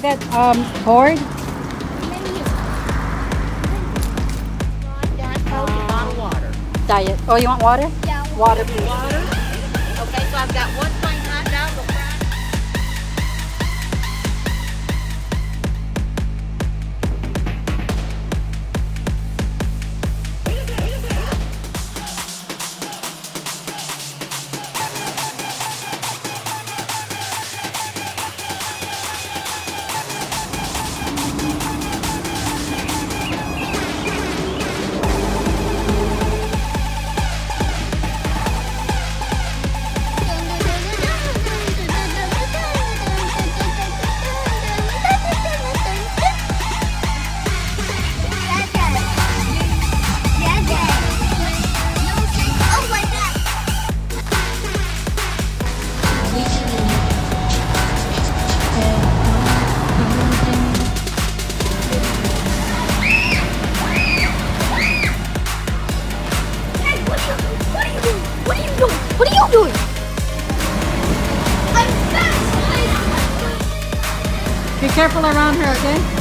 See that um, cord? Diet Coke and bottled water. Diet. Oh, you want water? Yeah. Water, please. Water? Okay, so I've got one plain hot Be careful around her, okay?